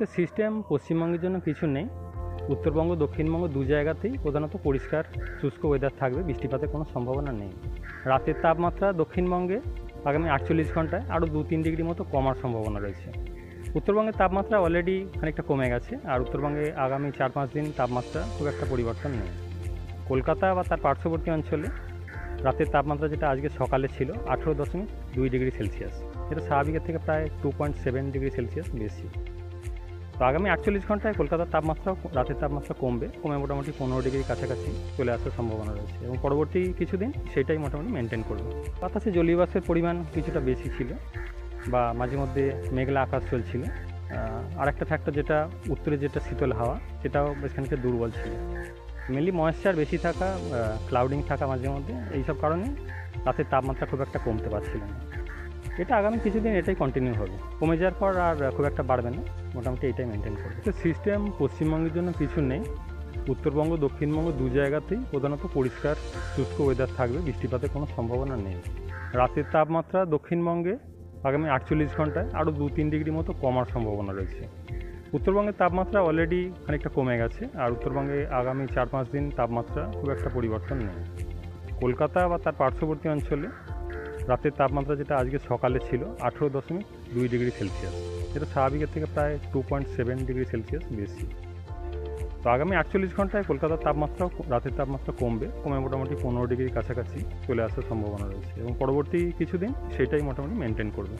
তো সিস্টেম পশ্চিমবঙ্গের জন্য কিছু নেই। উত্তরবঙ্গ, দক্ষিণবঙ্গ দু জায়গাতেই প্রধানত পরিষ্কার, শুষ্ক ওয়েদার থাকবে, বৃষ্টিপাতের কোনো সম্ভাবনা নেই। রাতের তাপমাত্রা দক্ষিণবঙ্গে আগামী আটচল্লিশ ঘন্টায় আরও দু তিন ডিগ্রি মতো কমার সম্ভাবনা রয়েছে। উত্তরবঙ্গের তাপমাত্রা অলরেডি খানিকটা কমে গেছে, আর উত্তরবঙ্গে আগামী চার পাঁচ দিন তাপমাত্রা খুব একটা পরিবর্তন নেই। কলকাতা বা তার পার্শ্ববর্তী অঞ্চলে রাতের তাপমাত্রা যেটা আজকে সকালে ছিল আঠেরো দশমিক দুই ডিগ্রি সেলসিয়াস। এটা স্বাভাবিকের থেকে প্রায় two point seven degree Celsius বেশি। তো আগামী আটচল্লিশ ঘন্টায় কলকাতার তাপমাত্রা রাতের তাপমাত্রা কমবে। কমে মোটামুটি পনেরো ডিগ্রির কাছাকাছি চলে আসার সম্ভাবনা রয়েছে এবং পরবর্তী কিছুদিন সেটাই মোটামুটি মেনটেন করবে। বাতাসে জলীয় বাষ্পের পরিমাণ কিছুটা বেশি ছিল বা মাঝে মধ্যে মেঘলা আকাশ চলছিল। আর একটা ফ্যাক্টর যেটা, উত্তরে যেটা শীতল হাওয়া, সেটাও বেশ দুর্বল ছিল। মেনলি ময়েশ্চার বেশি থাকা ক্লাউডিং থাকা মাঝে মধ্যে, এইসব কারণে রাতের তাপমাত্রা খুব একটা কমতে পারছিল না। এটা আগামী কিছুদিন এটাই কন্টিনিউ হবে। কমে যাওয়ার পর আর খুব একটা বাড়বে না, মোটামুটি এটাই মেনটেন করবে। তো সিস্টেম পশ্চিমবঙ্গের জন্য কিছু নেই। উত্তরবঙ্গ, দক্ষিণবঙ্গ দু জায়গাতেই প্রধানত পরিষ্কার, শুষ্ক ওয়েদার থাকবে, বৃষ্টিপাতের কোনো সম্ভাবনা নেই। রাতের তাপমাত্রা দক্ষিণবঙ্গে আগামী আটচল্লিশ ঘন্টায় আরও দু তিন ডিগ্রি মতো কমার সম্ভাবনা রয়েছে। উত্তরবঙ্গের তাপমাত্রা অলরেডি খানিকটা কমে গেছে, আর উত্তরবঙ্গে আগামী চার পাঁচ দিন তাপমাত্রা খুব একটা পরিবর্তন নেই। কলকাতা বা তার পার্শ্ববর্তী অঞ্চলে রাতের তাপমাত্রা যেটা আজকে সকালে ছিল আঠেরো দশমিক দুই ডিগ্রি সেলসিয়াস এটা স্বাভাবিকের থেকে প্রায় two point seven degree Celsius বেশি। তো আগামী আটচল্লিশ ঘন্টায় কলকাতার তাপমাত্রা রাতের তাপমাত্রা কমবে, কমে মোটামুটি পনেরো ডিগ্রির কাছাকাছি চলে আসার সম্ভাবনা রয়েছে এবং পরবর্তী কিছুদিন সেটাই মোটামুটি মেনটেন করবে।